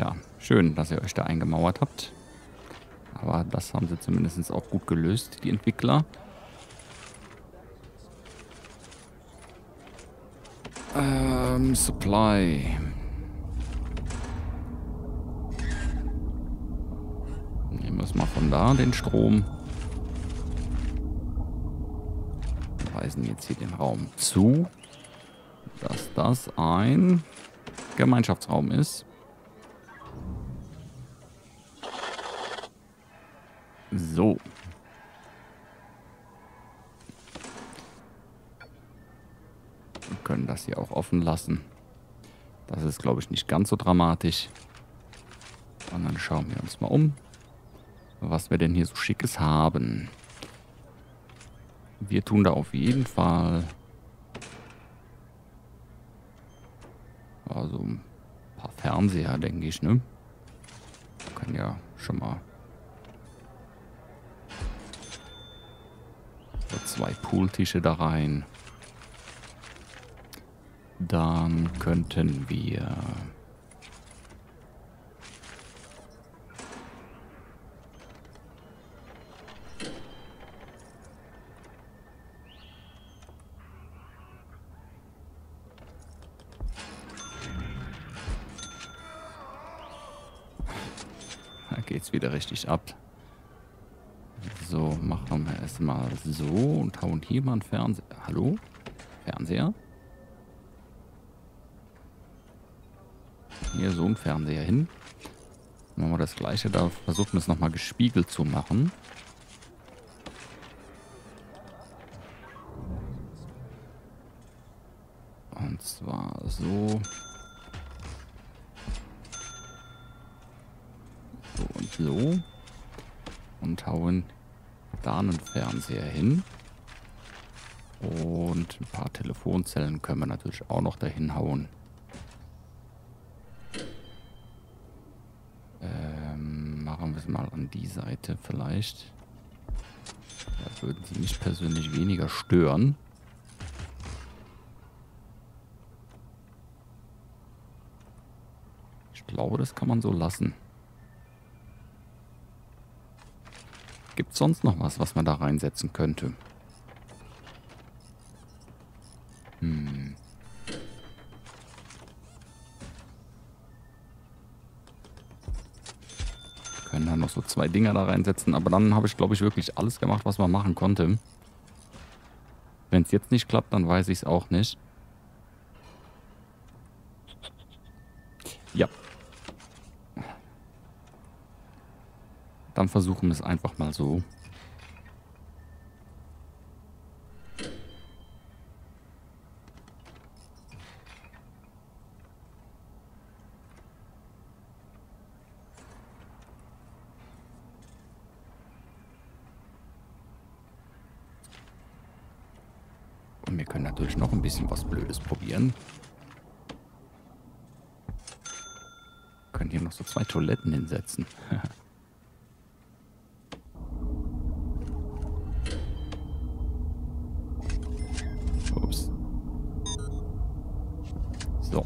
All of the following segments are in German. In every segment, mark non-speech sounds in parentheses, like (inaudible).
Tja, schön, dass ihr euch da eingemauert habt. Aber das haben sie zumindest auch gut gelöst, die Entwickler. Ähm, Supply. Nehmen wir es mal von da, den Strom. Weisen jetzt hier den Raum zu, dass das ein Gemeinschaftsraum ist. So. Wir können das hier auch offen lassen. Das ist, glaube ich, nicht ganz so dramatisch. Und dann schauen wir uns mal um, was wir denn hier so Schickes haben. Wir tun da auf jeden Fall also ein paar Fernseher, denke ich, ne? Kann ja schon mal zwei Pooltische da rein. Dann könnten wir... Da geht's wieder richtig ab. So, machen wir es mal so und hauen hier mal einen Fernseher. Hallo? Fernseher? Hier so ein Fernseher hin. Machen wir das gleiche. Da versuchen wir es nochmal gespiegelt zu machen. Und zwar so. So und so. Und hauen da einen Fernseher hin. Und ein paar Telefonzellen können wir natürlich auch noch dahin hauen. Ähm, machen wir es mal an die Seite vielleicht. Da würden sie mich persönlich weniger stören. Ich glaube, das kann man so lassen. Gibt es sonst noch was, was man da reinsetzen könnte? Hm. können dann noch so zwei Dinger da reinsetzen. Aber dann habe ich, glaube ich, wirklich alles gemacht, was man machen konnte. Wenn es jetzt nicht klappt, dann weiß ich es auch nicht. Ja. Dann versuchen es einfach mal so. Und wir können natürlich noch ein bisschen was Blödes probieren. Können hier noch so zwei Toiletten hinsetzen. (laughs) Ups. So.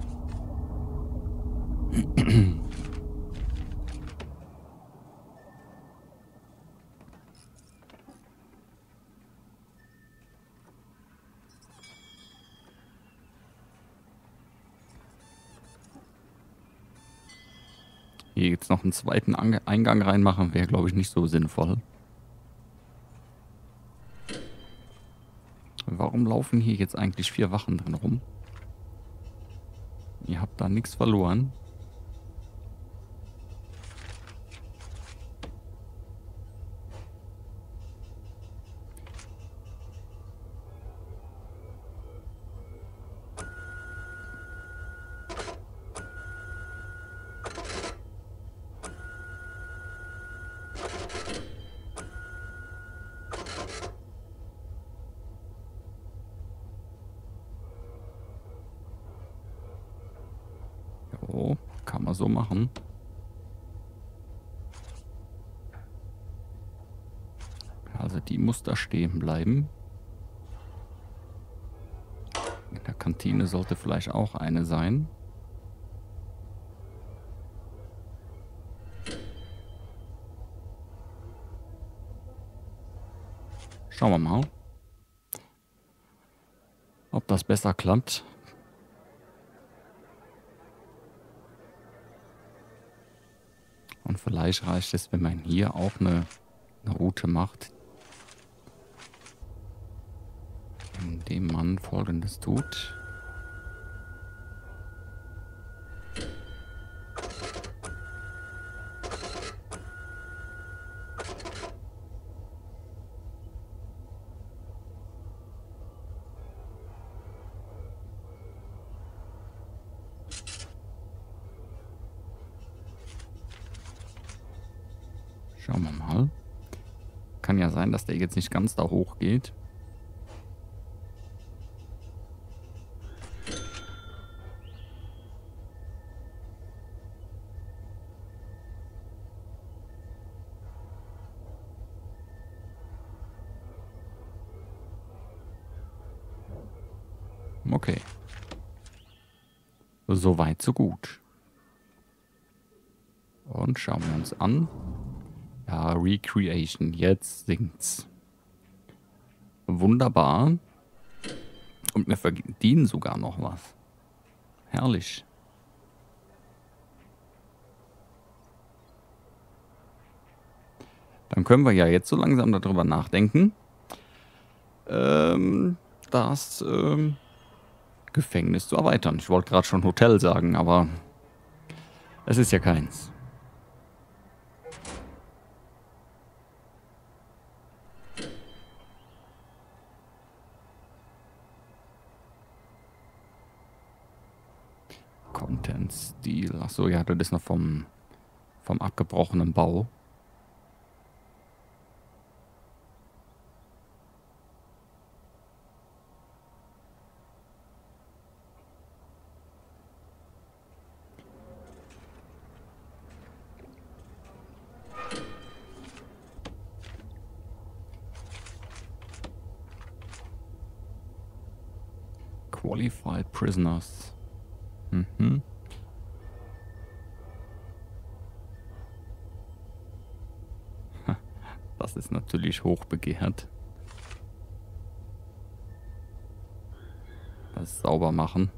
Hier jetzt noch einen zweiten Ange Eingang reinmachen, wäre, glaube ich, nicht so sinnvoll. Warum laufen hier jetzt eigentlich vier Wachen drin rum? Ihr habt da nichts verloren. mal so machen. Also die muss da stehen bleiben. In der Kantine sollte vielleicht auch eine sein. Schauen wir mal, ob das besser klappt. Und vielleicht reicht es, wenn man hier auch eine, eine Route macht, indem man folgendes tut. Schauen wir mal. Kann ja sein, dass der jetzt nicht ganz da hoch geht. Okay. So weit, so gut. Und schauen wir uns an. Ja, Recreation. Jetzt singt's. Wunderbar. Und wir verdienen sogar noch was. Herrlich. Dann können wir ja jetzt so langsam darüber nachdenken, ähm, das ähm, Gefängnis zu erweitern. Ich wollte gerade schon Hotel sagen, aber es ist ja keins. Content-Stil. Achso, ja, das ist noch vom, vom abgebrochenen Bau. Qualified prisoners. Mhm. Natürlich hochbegehrt. Das sauber machen.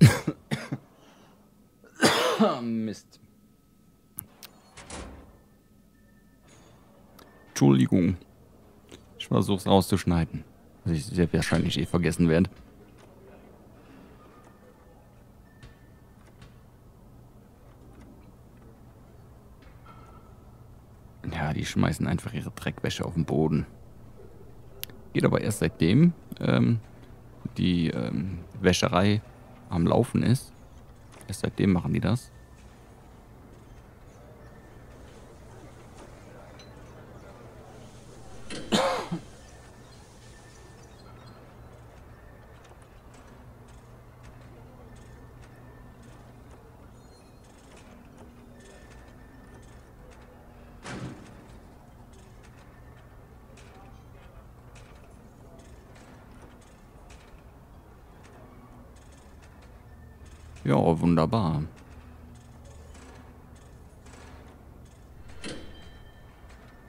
(coughs) Mist. Entschuldigung. Ich versuche es rauszuschneiden. Was ich sehr wahrscheinlich eh vergessen werde. Ja, die schmeißen einfach ihre Dreckwäsche auf den Boden. Geht aber erst seitdem ähm, die ähm, Wäscherei am Laufen ist. Erst seitdem machen die das. Ja, wunderbar.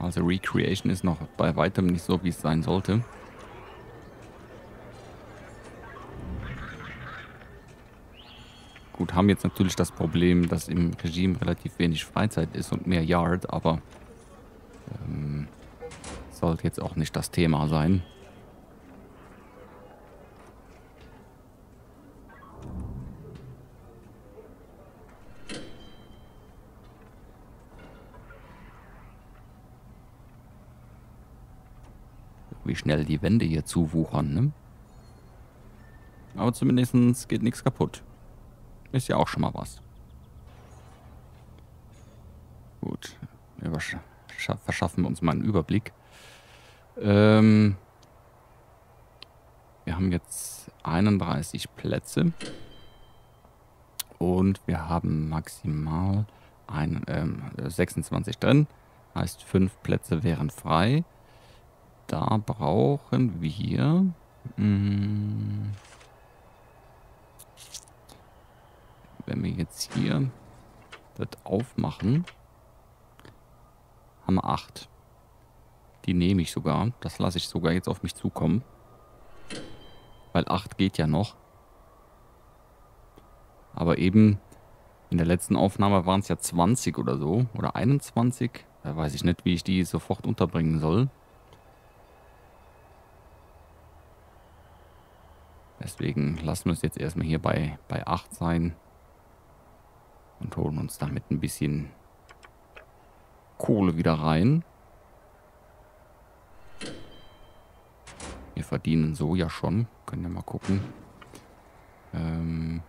Also Recreation ist noch bei weitem nicht so, wie es sein sollte. Gut, haben jetzt natürlich das Problem, dass im Regime relativ wenig Freizeit ist und mehr Yard, aber ähm, sollte jetzt auch nicht das Thema sein. Wie schnell die Wände hier zuwuchern, ne? Aber zumindest geht nichts kaputt. Ist ja auch schon mal was. Gut. Wir verschaffen uns mal einen Überblick. Ähm, wir haben jetzt 31 Plätze. Und wir haben maximal ein, ähm, 26 drin. Heißt, fünf Plätze wären frei. Da brauchen wir... Mh, hm, wenn wir jetzt hier das aufmachen, haben wir acht. Die nehme ich sogar. Das lasse ich sogar jetzt auf mich zukommen. Weil acht geht ja noch. Aber eben in der letzten Aufnahme waren es ja 20 oder so. Oder 21. Da weiß ich nicht, wie ich die sofort unterbringen soll. Deswegen lassen wir es jetzt erstmal hier bei, bei 8 sein. Und holen uns damit ein bisschen Kohle wieder rein. Wir verdienen so ja schon. Können wir mal gucken. Ähm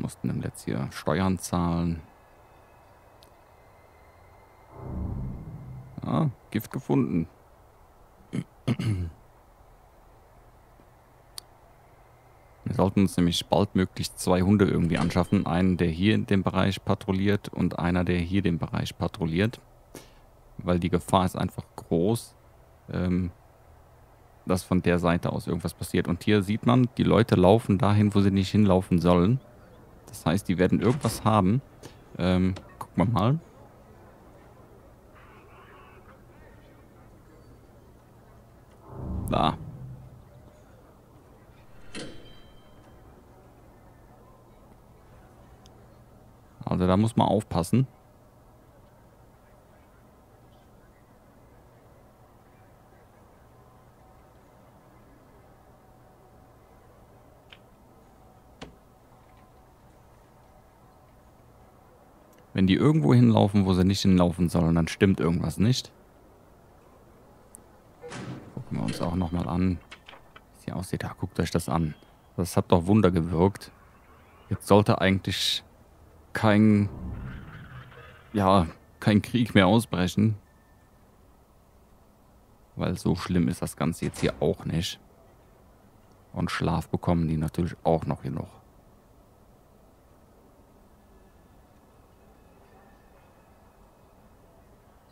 mussten dann jetzt hier Steuern zahlen. Ah, Gift gefunden. Wir sollten uns nämlich baldmöglichst zwei Hunde irgendwie anschaffen. Einen, der hier in dem Bereich patrouilliert und einer, der hier den Bereich patrouilliert. Weil die Gefahr ist einfach groß, ähm, dass von der Seite aus irgendwas passiert. Und hier sieht man, die Leute laufen dahin, wo sie nicht hinlaufen sollen. Das heißt, die werden irgendwas haben. Ähm, gucken wir mal. Da muss man aufpassen. Wenn die irgendwo hinlaufen, wo sie nicht hinlaufen sollen, dann stimmt irgendwas nicht. Gucken wir uns auch nochmal an, wie es hier aussieht. Ja, guckt euch das an. Das hat doch Wunder gewirkt. Jetzt sollte eigentlich kein, ja, kein Krieg mehr ausbrechen. Weil so schlimm ist das Ganze jetzt hier auch nicht. Und Schlaf bekommen die natürlich auch noch genug.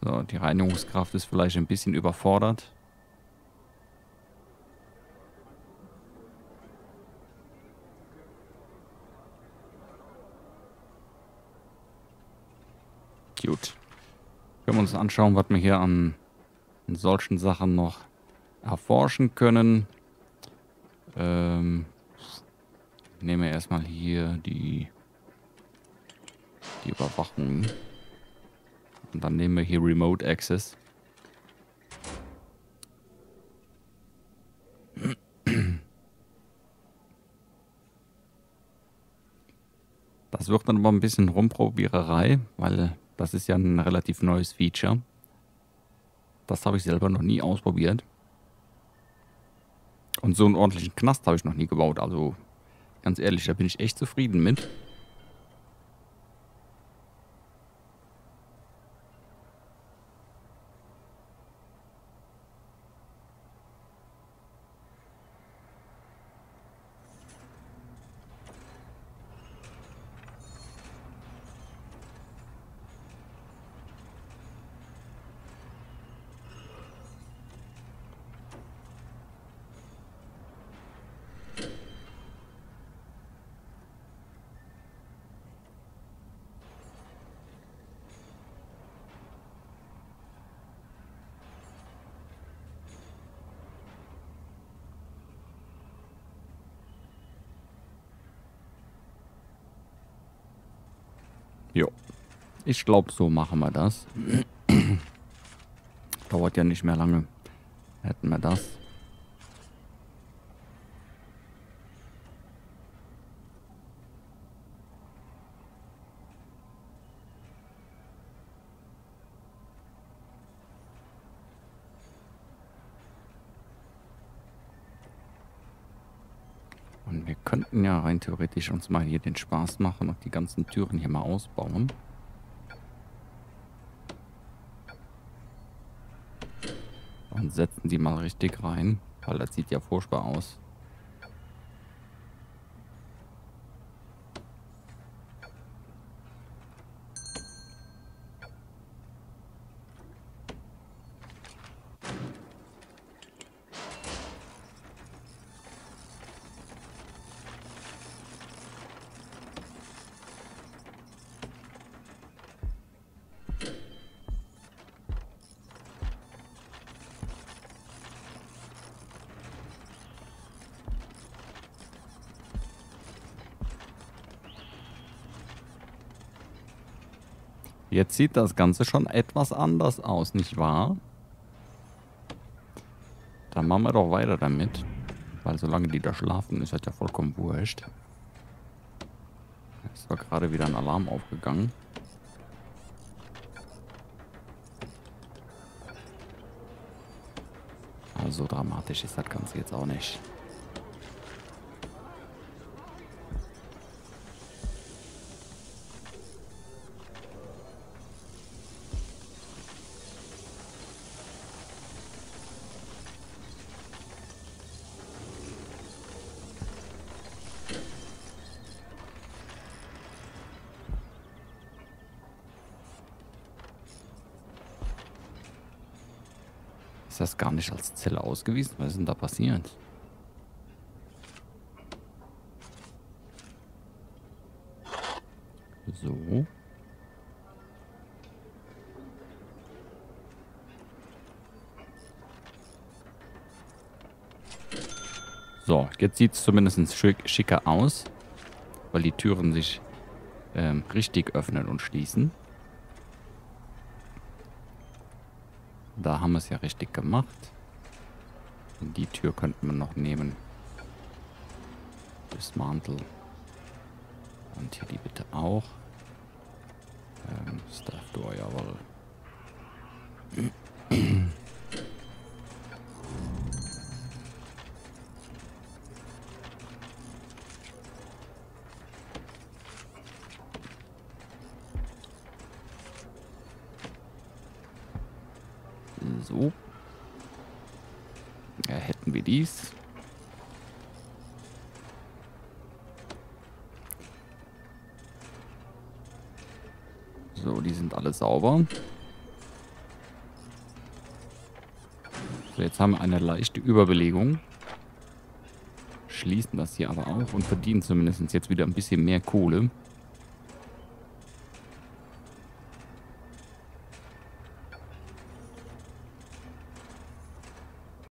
So, die Reinigungskraft ist vielleicht ein bisschen überfordert. Gut. Können wir uns anschauen, was wir hier an, an solchen Sachen noch erforschen können. Ähm, nehmen wir erstmal hier die, die Überwachung. Und dann nehmen wir hier Remote Access. Das wird dann aber ein bisschen Rumprobiererei, weil das ist ja ein relativ neues Feature. Das habe ich selber noch nie ausprobiert. Und so einen ordentlichen Knast habe ich noch nie gebaut. Also ganz ehrlich, da bin ich echt zufrieden mit. Jo. Ich glaube, so machen wir das. (clears throat) Dauert ja nicht mehr lange. Hätten wir das. Könnten ja rein theoretisch uns mal hier den Spaß machen und die ganzen Türen hier mal ausbauen. Und setzen die mal richtig rein, weil das sieht ja furchtbar aus. Jetzt sieht das Ganze schon etwas anders aus, nicht wahr? Dann machen wir doch weiter damit. Weil solange die da schlafen, ist das ja vollkommen wurscht. Es war gerade wieder ein Alarm aufgegangen. Also dramatisch ist das Ganze jetzt auch nicht. Ist das gar nicht als Zelle ausgewiesen? Was ist denn da passiert? So. So, jetzt sieht es zumindest schick, schicker aus, weil die Türen sich ähm, richtig öffnen und schließen. Da haben wir es ja richtig gemacht. Und die Tür könnten wir noch nehmen. Dismantle. Und hier die bitte auch. Ähm, Staff Door, jawohl. So. Ja, hätten wir dies. So, die sind alle sauber. So, jetzt haben wir eine leichte Überbelegung. Schließen das hier aber auf und verdienen zumindest jetzt wieder ein bisschen mehr Kohle.